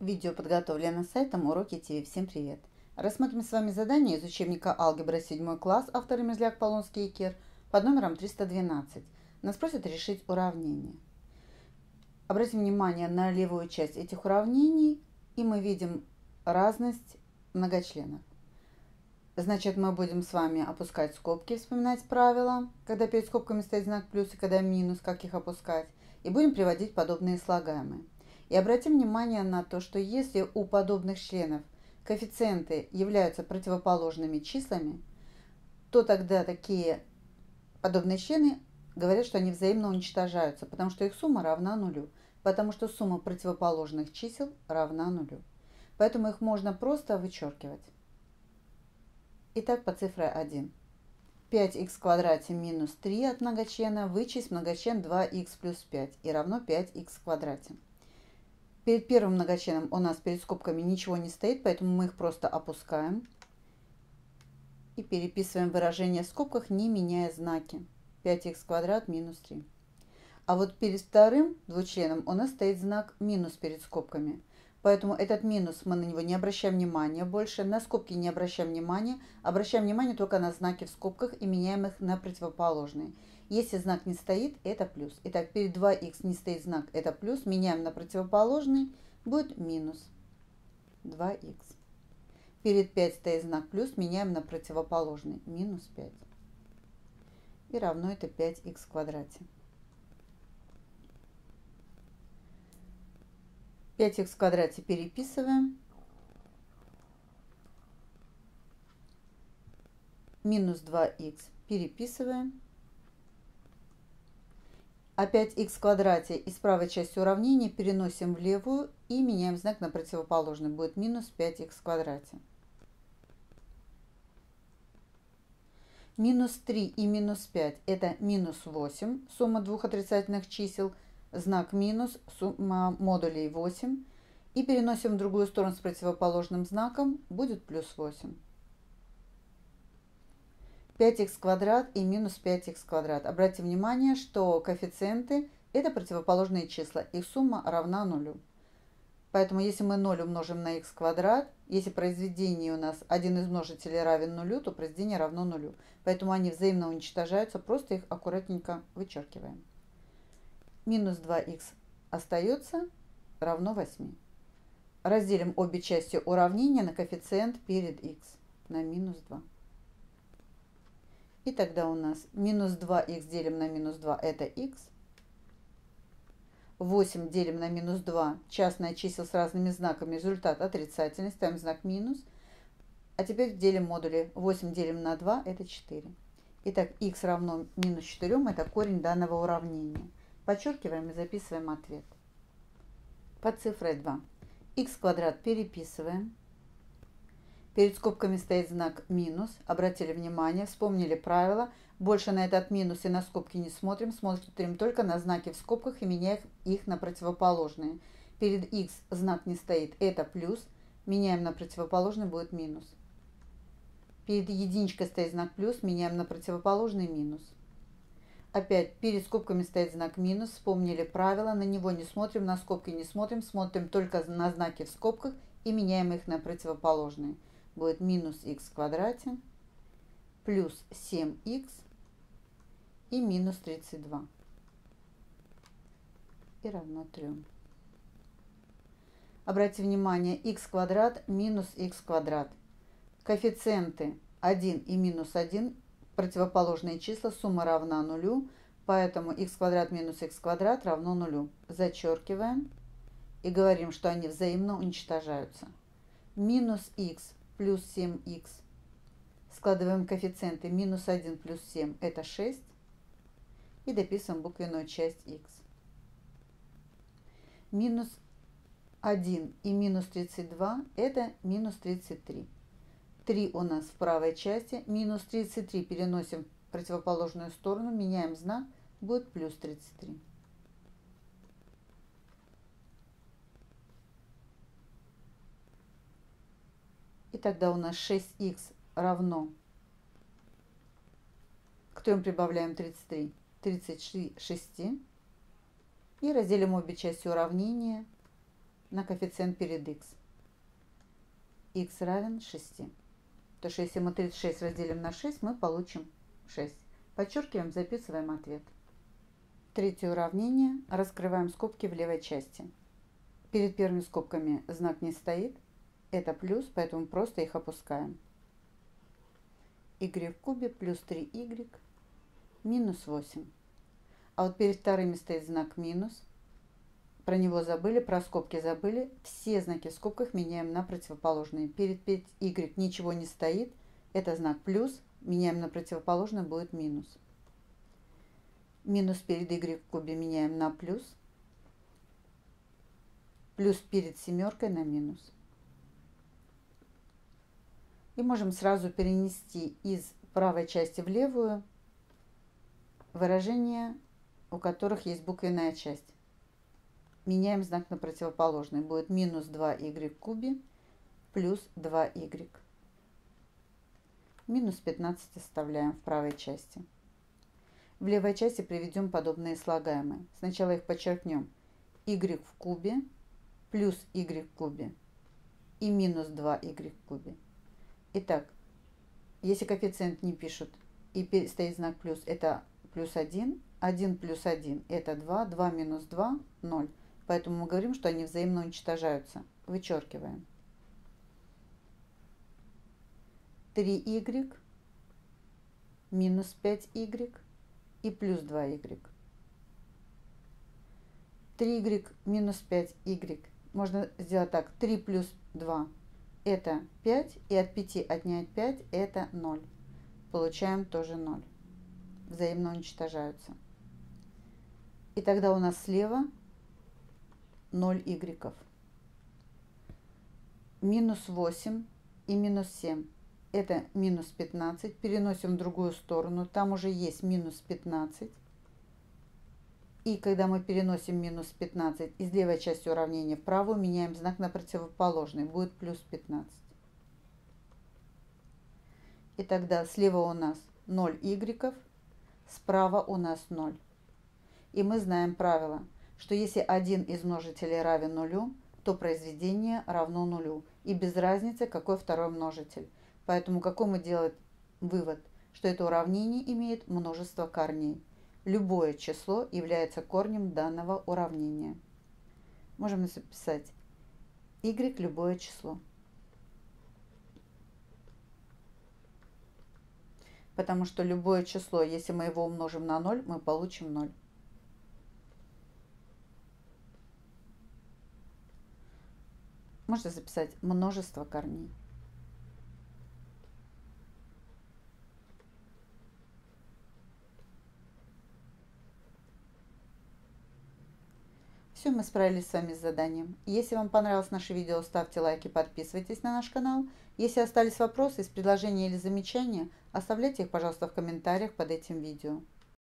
Видео подготовлено сайтом Уроки ТВ. Всем привет! Рассмотрим с вами задание из учебника Алгебра 7 класс, авторы Мерзляк, Полонский и Кир, под номером 312. Нас просят решить уравнение. Обратим внимание на левую часть этих уравнений, и мы видим разность многочленов. Значит, мы будем с вами опускать скобки, вспоминать правила, когда перед скобками стоит знак плюс и когда минус, как их опускать, и будем приводить подобные слагаемые. И обратим внимание на то, что если у подобных членов коэффициенты являются противоположными числами, то тогда такие подобные члены говорят, что они взаимно уничтожаются, потому что их сумма равна нулю, потому что сумма противоположных чисел равна нулю. Поэтому их можно просто вычеркивать. Итак, по цифре 1. 5х в квадрате минус 3 от многочлена вычесть многочлен 2х плюс 5 и равно 5х в квадрате. Перед первым многочленом у нас перед скобками ничего не стоит, поэтому мы их просто опускаем. И переписываем выражение в скобках, не меняя знаки. 5х квадрат минус 3. А вот перед вторым двучленом у нас стоит знак минус перед скобками. Поэтому этот минус мы на него не обращаем внимания больше, на скобки не обращаем внимания, обращаем внимание только на знаки в скобках и меняем их на противоположные. Если знак не стоит, это плюс. Итак, перед 2х не стоит знак, это плюс. Меняем на противоположный, будет минус 2х. Перед 5 стоит знак плюс, меняем на противоположный, минус 5. И равно это 5х в квадрате. 5х в квадрате переписываем. Минус 2х переписываем. Опять х в квадрате из правой части уравнения переносим в левую и меняем знак на противоположный. Будет минус 5х в квадрате. Минус 3 и минус 5 это минус 8, сумма двух отрицательных чисел, знак минус, сумма модулей 8. И переносим в другую сторону с противоположным знаком, будет плюс 8. 5х квадрат и минус 5х квадрат. Обратите внимание, что коэффициенты – это противоположные числа. Их сумма равна нулю. Поэтому если мы 0 умножим на х квадрат, если произведение у нас один из множителей равен нулю, то произведение равно нулю. Поэтому они взаимно уничтожаются, просто их аккуратненько вычеркиваем. Минус 2х остается равно 8. Разделим обе части уравнения на коэффициент перед х на минус 2. И тогда у нас минус 2х делим на минус 2 это х. 8 делим на минус 2, частное чисел с разными знаками, результат отрицательный, ставим знак минус. А теперь делим модули. 8 делим на 2 это 4. Итак, х равно минус 4, это корень данного уравнения. Подчеркиваем и записываем ответ. Под цифрой 2. х квадрат переписываем. Перед скобками стоит знак минус. Обратили внимание, вспомнили правило. Больше на этот минус и на скобки не смотрим. Смотрим только на знаки в скобках и меняем их на противоположные. Перед x знак не стоит, это плюс. Меняем на противоположный, будет минус. Перед единичкой стоит знак плюс, меняем на противоположный минус. Опять перед скобками стоит знак минус. Вспомнили правило, на него не смотрим, на скобки не смотрим. Смотрим только на знаки в скобках и меняем их на противоположные будет минус х в квадрате плюс 7х и минус 32 и равно 3. Обратите внимание, х квадрат минус х квадрат. Коэффициенты 1 и минус 1, противоположные числа, сумма равна нулю, поэтому х квадрат минус х квадрат равно нулю. Зачеркиваем и говорим, что они взаимно уничтожаются. Минус х плюс 7х. Складываем коэффициенты минус 1 плюс 7 это 6. И дописываем буквенную часть х. Минус 1 и минус 32 это минус 33. 3 у нас в правой части. Минус 33 переносим в противоположную сторону. Меняем знак. Будет плюс 33. Тогда у нас 6х равно, к трем прибавляем 33, 36. И разделим обе части уравнения на коэффициент перед x. x равен 6. То что если мы 36 разделим на 6, мы получим 6. Подчеркиваем, записываем ответ. Третье уравнение. Раскрываем скобки в левой части. Перед первыми скобками знак не стоит. Это плюс, поэтому просто их опускаем. y в кубе плюс 3y минус 8. А вот перед вторыми стоит знак минус. Про него забыли, про скобки забыли. Все знаки в скобках меняем на противоположные. Перед y ничего не стоит. Это знак плюс. Меняем на противоположный, будет минус. Минус перед y в кубе меняем на плюс. Плюс перед семеркой на минус. И можем сразу перенести из правой части в левую выражения, у которых есть буквенная часть. Меняем знак на противоположный. Будет минус 2y в кубе плюс 2y. Минус 15 оставляем в правой части. В левой части приведем подобные слагаемые. Сначала их подчеркнем. y в кубе плюс y в кубе и минус 2y в кубе. Итак, если коэффициент не пишут и стоит знак плюс, это плюс 1. 1 плюс 1 это 2. 2 минус 2 – 0. Поэтому мы говорим, что они взаимно уничтожаются. Вычеркиваем. 3y минус 5y и плюс 2y. 3y минус 5y. Можно сделать так. 3 плюс 2 это 5, и от 5 отнять 5 это 0. Получаем тоже 0. Взаимно уничтожаются. И тогда у нас слева 0 игреков. Минус 8 и минус 7. Это минус 15. Переносим в другую сторону. Там уже есть минус 15. И когда мы переносим минус 15 из левой части уравнения в правую, меняем знак на противоположный. Будет плюс 15. И тогда слева у нас 0 y, справа у нас 0. И мы знаем правило, что если один из множителей равен нулю, то произведение равно нулю. И без разницы, какой второй множитель. Поэтому какой мы делаем вывод? Что это уравнение имеет множество корней. Любое число является корнем данного уравнения. Можем записать y любое число. Потому что любое число, если мы его умножим на 0, мы получим 0. Можно записать множество корней. Все, мы справились с вами с заданием. Если вам понравилось наше видео, ставьте лайки, подписывайтесь на наш канал. Если остались вопросы предложения или замечания, оставляйте их, пожалуйста, в комментариях под этим видео.